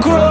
grow.